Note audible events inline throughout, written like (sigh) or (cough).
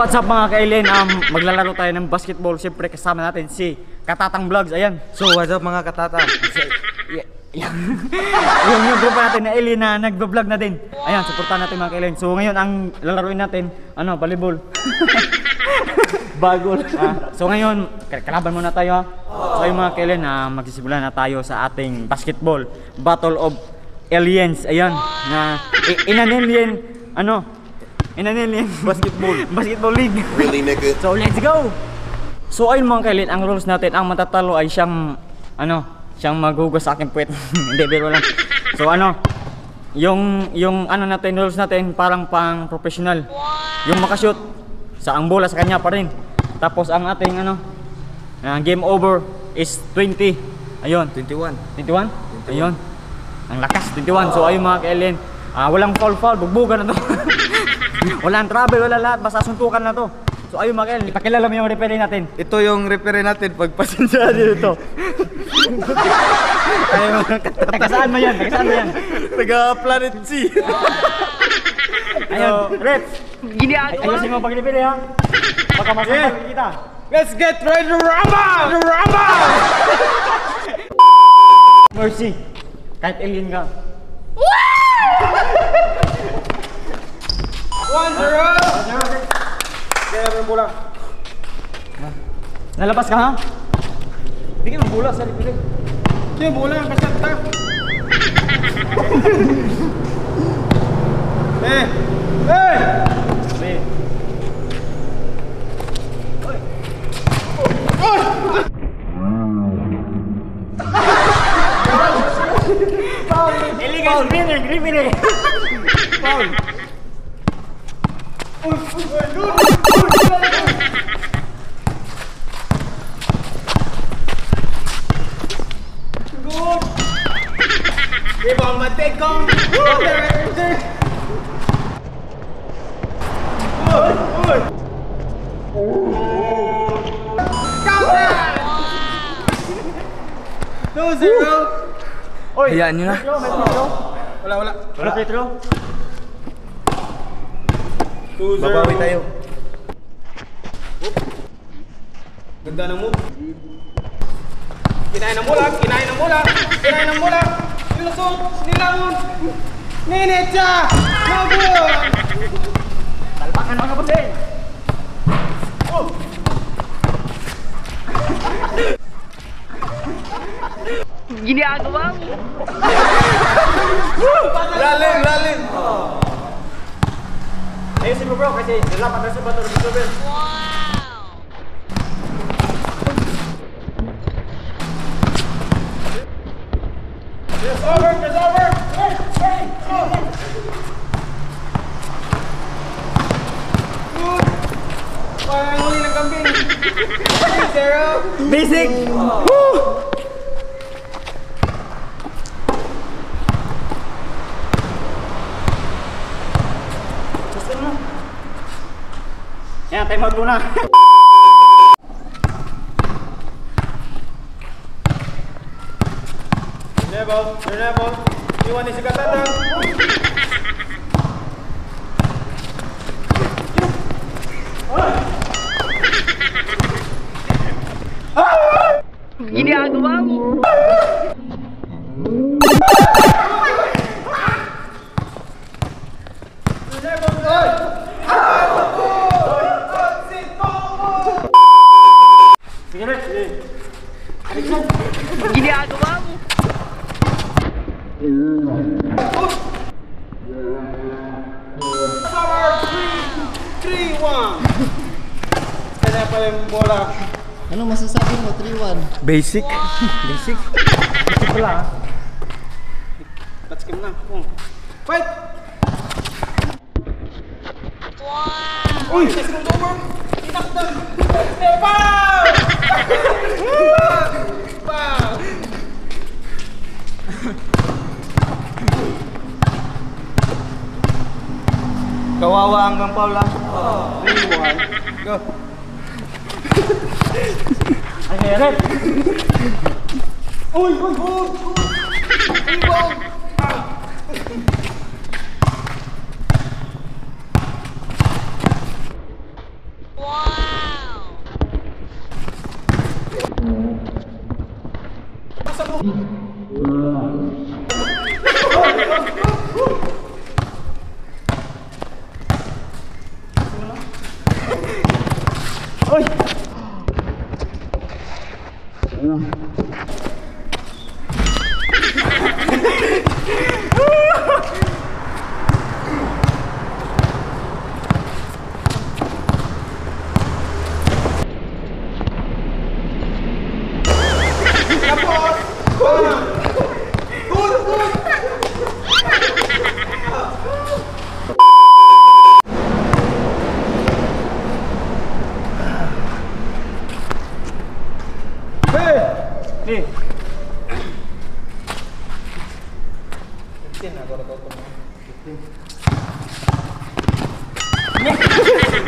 what's up mga kailin? Um, maglalaro tayo ng basketball. Siyempre kasama natin si Katatang Vlogs. Ayan. So, what's up mga katata? Y- yung, yung, grupo natin na Eli na nagbablog na din. Ayan, supportan natin mga kailin. So ngayon ang lalaruin natin, ano, volleyball. (laughs) Bagol. Ah, so ngayon, kal- kalaban muna tayo ha. So yung mga kailin, ah, magsisimula na tayo sa ating basketball. Battle of Aliens. Ayan, na i- inanalien, ano, inanalien (laughs) basketball. basketball league. Really, nigga? So let's go! So ayun mga kailin, ang rules natin, ang matatalo ay siyang, ano, siyang maghugas sa aking puwet. (laughs) Hindi, biro lang. So ano, yung, yung ano natin, rules natin, parang pang professional. Yung makashoot, sa ang bola sa kanya pa rin. Tapos ang ating ano, ah, game over is 20. Ayun, 21. 21? Ayun. Ang lakas, 21. So ayun mga kailin, ah, walang foul foul, bugbugan na to. (laughs) walang trouble, wala lahat, basta suntukan na to. So ayun kailin, ipakilala mo yung referee natin. Ito yung referee natin pagpasensya dito. (laughs) Ayun, taga saan mo yan? Taga saan mo yan? Taga Planet C. Ayun, rep. Ay, ayusin mo pag referee ha. Baka masama kita. Let's get ready to rumble! To rumble! Mercy. Kahit alien ka. One zero! Kaya may bola. Nalabas ka ha? Mo bola sa referee. Kaya bola, basta ta. (laughs) Eh! Eh! Sige. Illegal spinner, criminal foul. Rebound, Mateco! Good, good! Two zero! Oy! Hayaan nyo na. Wala, wala. Wala, Petro. 2-0. Babawi tayo. Oop. Ganda ng move. Kinain ng mulag, kinain ng mulag, kinain ng mulag. Nilusong, nilangon. Ninetsa! Mabuo! Talpakan mga kapatid. Oh! Gini ako ba? Ayusin mo bro kasi lalapat na sa bato ng Super. It's over, it's over. Good. Parang huli ng kambing. Zero. Basic. Gusto time out muna. Level, level. Iwan ni si Katatang. Sige, Three, one. Kanya pa yung bola. Ano masasabi mo, 3-1? Basic. Basic. Basic pala. ah. Team na. Oh. Fight! Wow! Uy! Sa sinong door! Tinakdan! Step out! Kawawa hanggang Paula. Oh. Three, one, go. Ay, meron. Uy! Uy! Uy! Uy! Wow! Eh,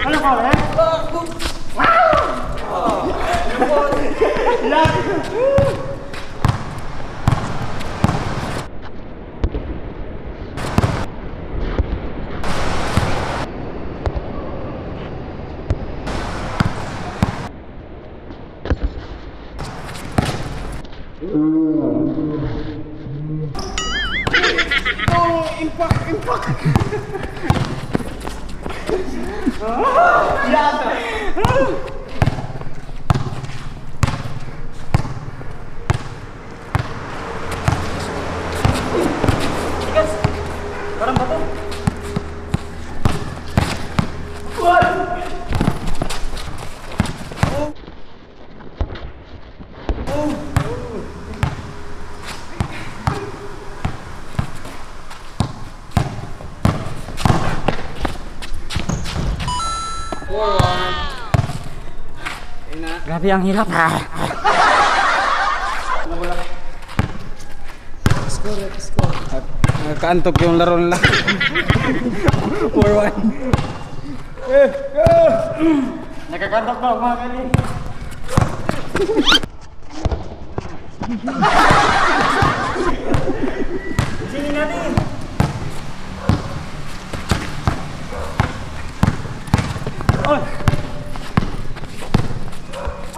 ano ka ba? Oh, Ina. Grabe ang hirap. Ah. Nakaantok yung laro nila. 4-1. Eh, go! Nagkakantok na mga kali. Sini natin. Oy!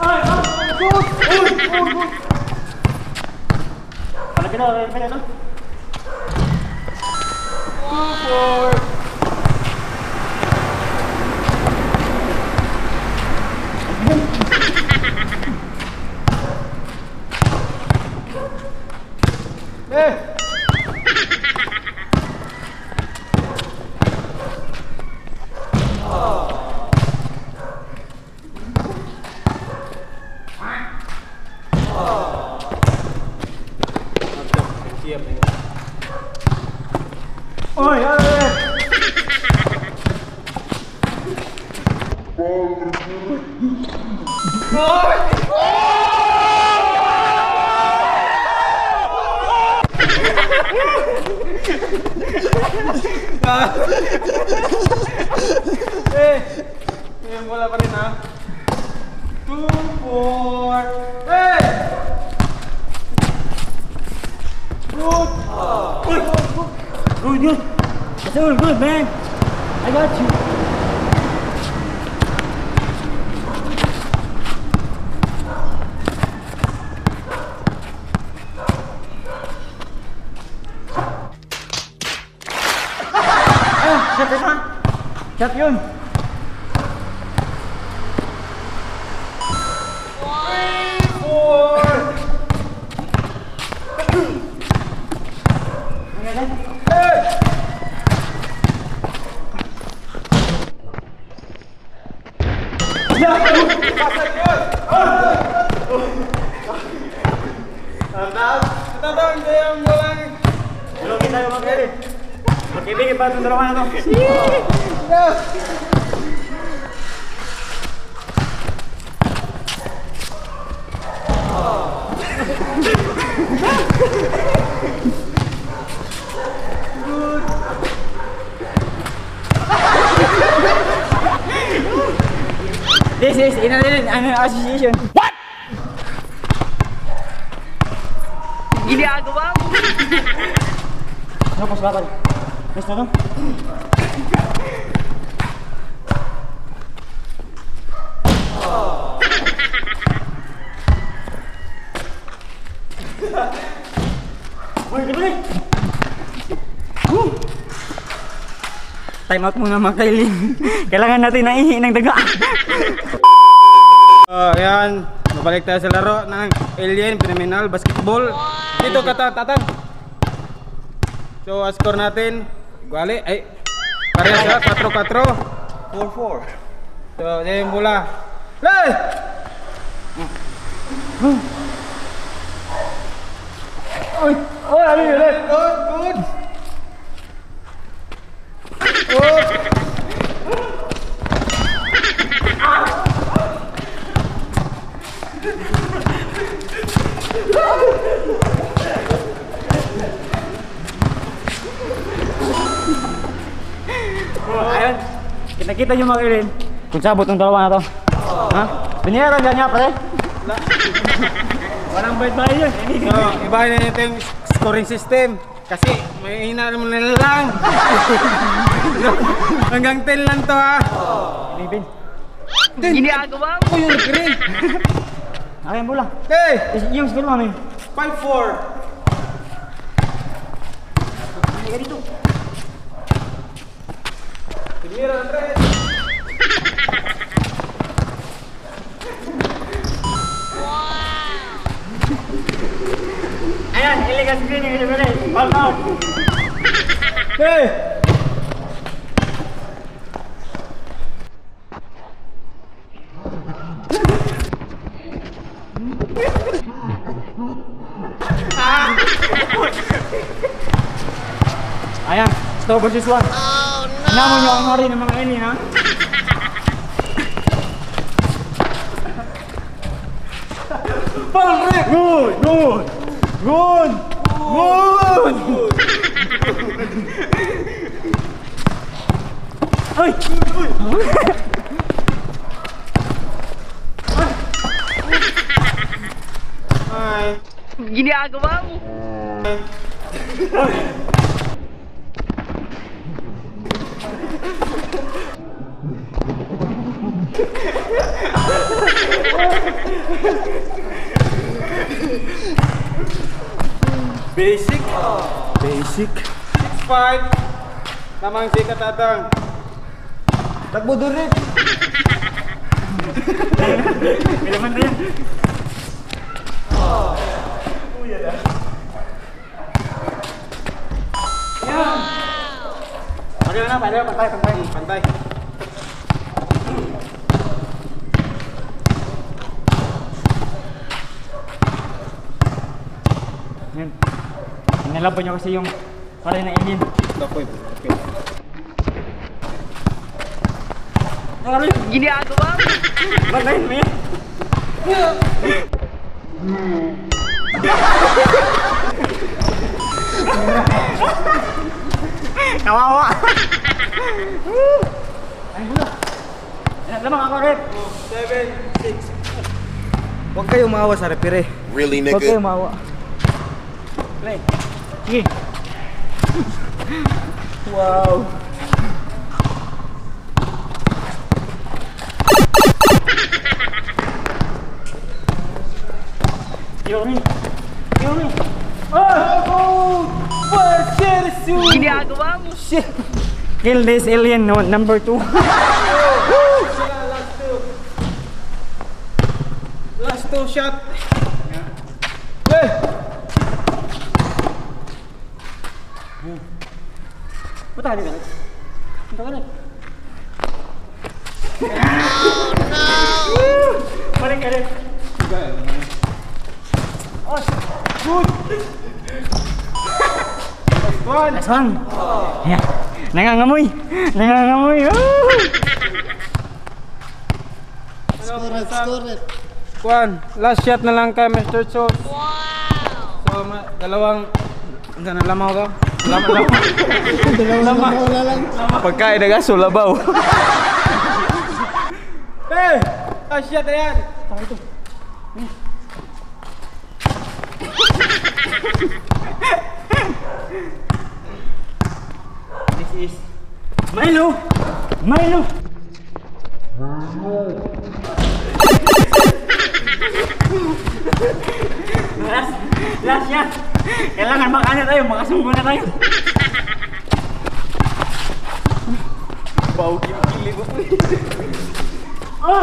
Ay! Ay! Good! Uy! Uy! Uy! Palagi na, palagi na. Four. Ah! Shot ha. Shot yun. Four! Ang galing. Eh! Pasal yun! Tandaan! Tandaan kayo ang walang Lugi tayo mga kailin. Magkibigin pa itong dalawa na to. This is Inalilin ano, Association. What? Ginagawa mo. Ano pa slapan? Eh? Woo! Time out muna mga. (laughs) Kailangan natin naihi ng daga. (laughs) Oh, ayan. Mabalik tayo sa laro ng Alien Phenomenal Basketball. Dito ka ta- tatang. So, score natin, guali, ay, pareha siya, 4-4. 4-4. So, yan yung bola. Hey! Uy! Uy! Ano yun? Good, Kita-kita nyo mga kailin. Kung sabot ng dalawa na to. Ha? Biniyaran dyan nga pare. (laughs) Walang bayad-bayad yun. So, ibahin na natin yung scoring system. Kasi may hina mo na lang. (laughs) Hanggang 10 lang to ha. Bibin. Ginagawa mo. Yung nag-green. Akin (laughs) bola. Hey! Is- Yung score mami. 5-4. Halika dito. Pinira ng tres. Ayan, illegal screen yung ito Ball out. Hey! Ayan, two versus one. No! Namo nyo ang hari ng mga ini ha. Ball rip! Good, good, good, good. Ay! Ay. Ginagawa mo. Basic. Basic. 6-5. Tamang si katatang. Takbo doon rin. Kailangan na yan. Pwede na, pwede na, pantay, pantay. Pantay. Nalaban nyo kasi yung pare na alien. Ito po Okay. Pare, Ginagawa mo. bagayin mo yan. Kawawa. Ay, hala. Lamang ako rin. 7, 6. Huwag kayong maawa sa repire. Really, Huwag kayo nigga? mawa. Play. Sige. wow. Yuri. Yuri. Oh! Ginagawa mo. Shit. Kill this alien no, number two. Last two shot. Hey! Ba't tayo ganun? Punta ka rin. Oh no! Balik ka rin. Oh, good! one. Last one. Yeah. Nangangamoy. Nangangamoy. Woo! Score it, score it. One. Last shot na lang kay Mr. Sauce. So, ma- dalawang... Ano na lamaw ka? Lamaw, lamaw. Dalawang lamaw na lang. Pagkain na gaso, labaw. hey! Last shot na yan. This is Milo. Milo. last, last shot. Makano tayo, makasunggo na tayo. Bau kili-kili ko po. Oh!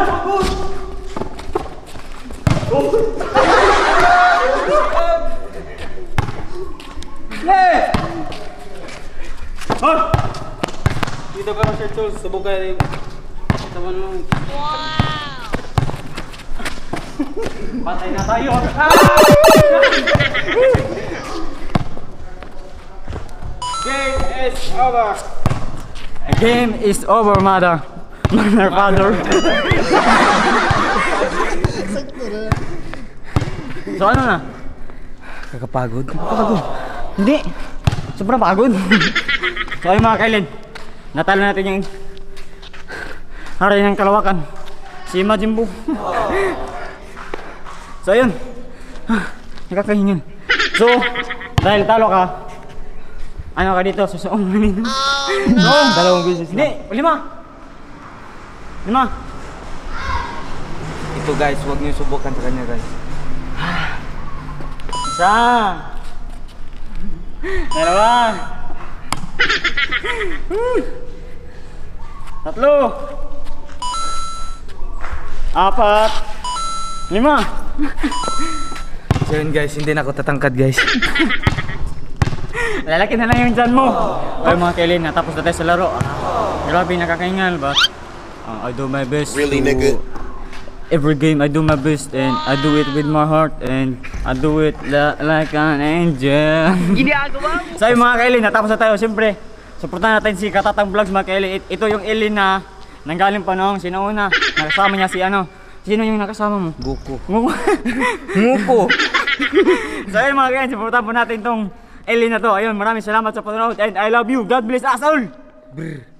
Dito ka. Sauce. Subok kayo. Tawan mo. Patay na tayo. Is over. The game is over, mother. (laughs) Mother, father. So ano na? Kakapagod. Pagod. Hindi. Sobrang pagod. (laughs) so ayun mga kailin. Natalo natin yung hari ng kalawakan. Si Majin Buu. (laughs) so ayun. (sighs) Nakakahingan. So, dahil talo ka, ano ka dito? Susuong na nito. (laughs) no! Dalawang business Hindi, lima. Lima. Ito guys, huwag niyo subukan sa kanya guys. (sighs) Isa. Dalawa. (laughs) Tatlo. Apat. Lima. (laughs) So yun guys, hindi na ako tatangkad guys. Lalaki na lang yung dyan mo. Ay mga kailin, natapos na tayo sa laro. Ah, grabe, nakakaingal ba? Ah, I do my best Really, to- nigga? Every game I do my best and I do it with my heart and I do it la- like an angel. (laughs) Ginagawa mo. So yung mga kailin, natapos na tayo. Siyempre, supportan natin si Katatang Vlogs mga kailin. It- Ito yung Elin na nanggaling pa noong sinauna. Nakasama niya si ano. Sino yung nakasama mo? Guko. Nguko. Nguko. (laughs) so mga kailin, supportan po natin tong Elin na to. Ayun, maraming salamat sa panonood and I love you. God bless us all. Brr.